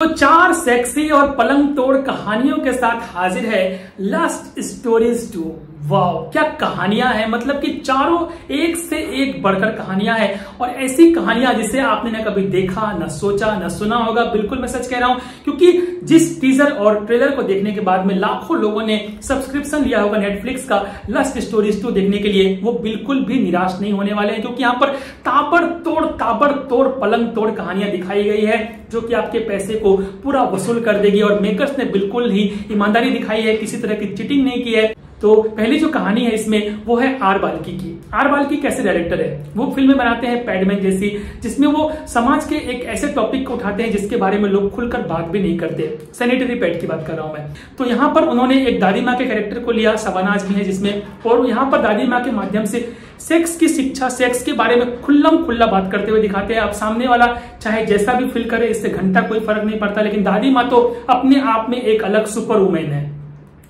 तो चार सेक्सी और पलंग तोड़ कहानियों के साथ हाजिर है लास्ट स्टोरीज टू वाह क्या कहानियाँ हैं? मतलब कि चारों एक से एक बढ़कर कहानियाँ हैं। और ऐसी कहानियाँ जिसे आपने ना कभी देखा, ना सोचा, न सुना होगा, बिल्कुल मैं सच कह रहा हूँ, क्योंकि जिस टीजर और ट्रेलर को देखने के बाद में लाखों लोगों ने सब्सक्रिप्शन लिया होगा नेटफ्लिक्स का लस्ट स्टोरीज टू देखने के लिए, वो बिल्कुल भी निराश नहीं होने वाले हैं, क्योंकि यहाँ पर ताबड़ तोड़ ताबड़ तोड़ पलंग तोड़ कहानियाँ दिखाई गई है, जो कि आपके पैसे को पूरा वसूल कर देगी, और मेकर्स ने बिल्कुल ही ईमानदारी दिखाई है, किसी तरह की चिटिंग नहीं की है। तो पहली जो कहानी है इसमें वो है आर बाल्की की। आर बाल्की कैसे डायरेक्टर है? वो फ़िल्में बनाते हैं पैडमैन जैसी, जिसमें वो समाज के एक ऐसे टॉपिक को उठाते हैं जिसके बारे में लोग खुलकर बात भी नहीं करते। सैनिटरी पैड की बात कर रहा हूँ मैं। तो यहाँ पर उन्होंने एक दादी माँ के कैरेक्टर को लिया सबानाज भी है जिसमें, और यहाँ पर दादी माँ के माध्यम से सेक्स की शिक्षा सेक्स के बारे में खुल्लम खुल्ला बात करते हुए दिखाते हैं। आप सामने वाला चाहे जैसा भी फील करे, इससे घंटा कोई फ़र्क नहीं पड़ता, लेकिन दादी माँ तो अपने आप में एक अलग सुपर वुमेन है।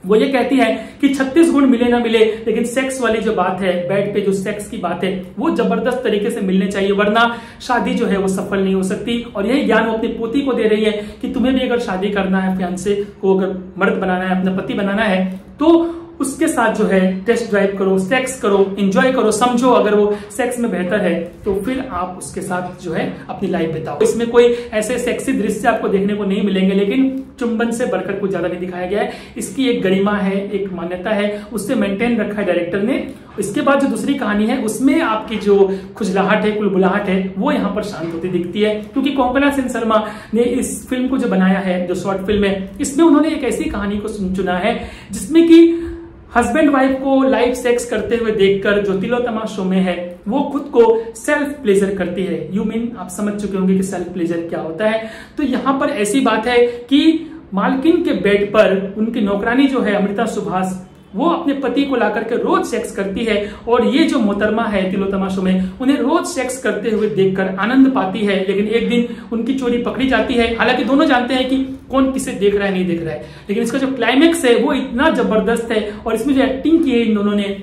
वो ये कहती है कि 36 गुण मिले ना मिले, लेकिन सेक्स वाली जो बात है बेड पे जो सेक्स की बात है, वो ज़बरदस्त तरीके से मिलने चाहिए, वरना शादी जो है वो सफल नहीं हो सकती। और यही ज्ञान वो अपनी पोती को दे रही है कि तुम्हें भी अगर शादी करना है फ्यांसे को अगर मर्द बनाना है, अपना पति बनाना है तो उसके साथ जो है टेस्ट ड्राइव करो सेक्स करो एंजॉय करो, समझो अगर वो सेक्स में बेहतर है तो फिर आप उसके साथ जो है अपनी लाइफ बिताओ। इसमें कोई ऐसे सेक्सी दृश्य आपको देखने को नहीं मिलेंगे, लेकिन चुंबन से बढ़कर कुछ ज़्यादा नहीं दिखाया गया है। इसकी एक गरिमा है, एक मान्यता है, उससे मेंटेन रखा है डायरेक्टर ने। इसके बाद जो दूसरी कहानी है, उसमें आपकी जो खुजलाहट है, कुलबुलाहट है, वो यहाँ पर शांत होती दिखती है। क्योंकि कोंकणा सिंह शर्मा ने इस फ़िल्म को जो बनाया है, जो शॉर्ट फ़िल्म है, इसमें उन्होंने एक ऐसी कहानी को चुना है, जिसमें की हस्बैंड वाइफ को लाइव सेक्स करते हुए देखकर जो तिलो तमाशो में है, वो खुद को सेल्फ प्लेजर करती है। यू मीन आप समझ चुके होंगे कि सेल्फ प्लेजर क्या होता है। तो यहाँ पर ऐसी बात है कि मालकिन के बेड पर उनकी नौकरानी जो है अमृता सुभाष वो अपने पति को लाकर के रोज सेक्स करती है और ये जो मोहतरमा है तिलो तमाशों में, उन्हें रोज सेक्स करते हुए देखकर आनंद पाती है, लेकिन एक दिन उनकी चोरी पकड़ी जाती है। हालाँकि दोनों जानते हैं कि कौन किसे देख रहा है, नहीं देख रहा है। लेकिन इसका जो क्लाइमेक्स है, वो इतना ज़बरदस्त है और इसमें जो एक्टिंग की है इन दोनों ने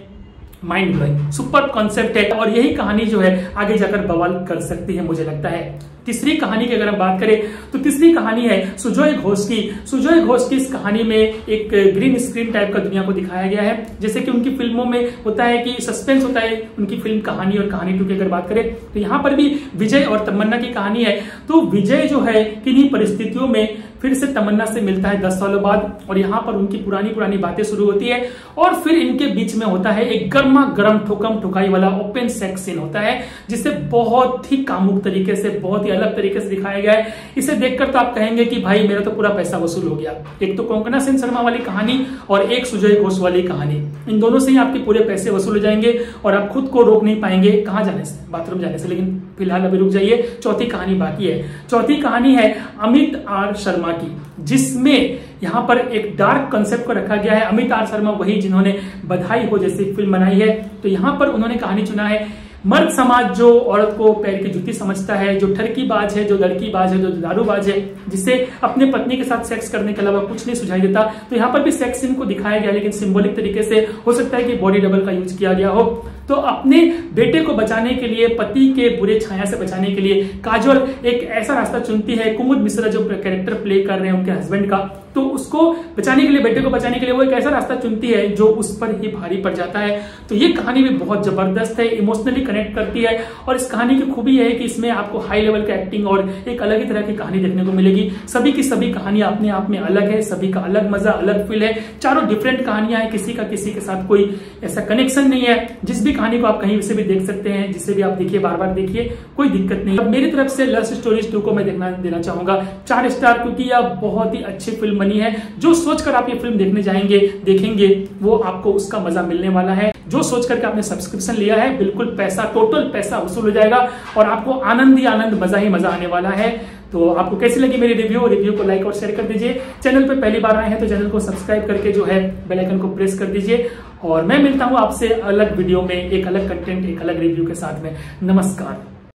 माइंड ब्लोइंग सुपर कॉन्सेप्ट है और यही कहानी जो है आगे जाकर बवाल कर सकती है, मुझे लगता है। तीसरी कहानी की अगर हम बात करें तो तीसरी कहानी है सुजोय घोष की। सुजोय घोष की इस कहानी में एक ग्रीन स्क्रीन टाइप का दुनिया को दिखाया गया है। जैसे कि उनकी फ़िल्मों में होता है कि सस्पेंस होता है उनकी फ़िल्म कहानी और कहानी टू की अगर बात करें तो यहाँ पर भी विजय और तमन्ना की कहानी है। तो विजय जो है किन्हीं परिस्थितियों में फिर से तमन्ना से मिलता है दस सालों बाद, और यहाँ पर उनकी पुरानी पुरानी बातें शुरू होती है, और फिर इनके बीच में होता है एक गर्मा गर्म ठोकम ठुकाई वाला ओपन सेक्स सीन होता है, जिसे बहुत ही कामुक तरीके से, बहुत ही अलग तरीके से दिखाया गया है। इसे देखकर तो आप कहेंगे कि भाई, मेरा तो पूरा पैसा वसूल हो गया। एक तो कोंकणा सेन शर्मा वाली कहानी और एक सुजय घोष वाली कहानी। इन दोनों से ही आपके पूरे पैसे वसूल हो जाएँगे, और आप खुद को रोक नहीं पाएँगे कहाँ जाने से, बाथरूम जाने से। लेकिन फ़िलहाल अभी रुक जाइए। चौथी कहानी बाकी है। चौथी कहानी है अमित आर शर्मा की, जिसमें यहाँ पर एक डार्क कंसेप्ट को रखा गया है। अमित आर शर्मा वही जिन्होंने बधाई हो जैसी फ़िल्म बनाई है। तो यहाँ पर उन्होंने कहानी चुना है, मर्द समाज जो औरत को पैर की जुती समझता है, जो ठरकी बाज है, जो लड़की बाज है, जो दारूबाज है, जिसे अपने पत्नी के साथ सेक्स करने के अलावा कुछ नहीं सुझाई देता। तो यहाँ पर भी सेक्स सीन को दिखाया गया, लेकिन सिंबॉलिक तरीके से हो सकता है कि बॉडी डबल का यूज़ किया गया हो। तो अपने बेटे को बचाने के लिए, पति के बुरे छाया से बचाने के लिए काजोल एक ऐसा रास्ता चुनती है, कुमुद मिश्रा जो कैरेक्टर प्ले कर रहे हैं उनके हस्बैंड का। तो उसको बचाने के लिए, बेटे को बचाने के लिए वो एक ऐसा रास्ता चुनती है जो उस पर ही भारी पड़ जाता है। तो ये कहानी भी बहुत ज़बरदस्त है इमोशनली कनेक्ट करती है और इस कहानी की खूबी है कि इसमें आपको हाई लेवल का एक्टिंग और एक अलग ही तरह की कहानी देखने को मिलेगी। सभी की सभी कहानियाँ अपने आप में अलग है, सभी का अलग मज़ा, अलग फील है। चारों डिफरेंट कहानियाँ हैं, किसी का किसी के साथ कोई ऐसा कनेक्शन नहीं है, जिस भी कहानी को आप कहीं से भी देख सकते हैं, जिसे भी आप देखिए बार बार देखिए, कोई दिक्कत नहीं। अब मेरी तरफ़ से लव स्टोरीज टू को मैं देखना, देना चाहूँगा। चार स्टार क्योंकि यह बहुत ही अच्छी फ़िल्म बनी है। जो सोचकर आप ये फ़िल्म देखने जाएँगे, देखेंगे, वो आपको उसका मज़ा मिलने वाला है। जो सोच करके आपने सब्सक्रिप्शन लिया है, बिल्कुल पैसा टोटल पैसा वसूल हो जाएगा और आपको आनंद ही आनंद, मज़ा ही मज़ा आने वाला है। तो आपको कैसी लगी मेरी रिव्यू रिव्यू को लाइक और शेयर कर दीजिए। चैनल पर पहली बार आए हैं तो चैनल को सब्सक्राइब करके जो है बेलाइकन को प्रेस कर दीजिए। और मैं मिलता हूँ आपसे अलग वीडियो में एक अलग कंटेंट एक अलग रिव्यू के साथ में। नमस्कार।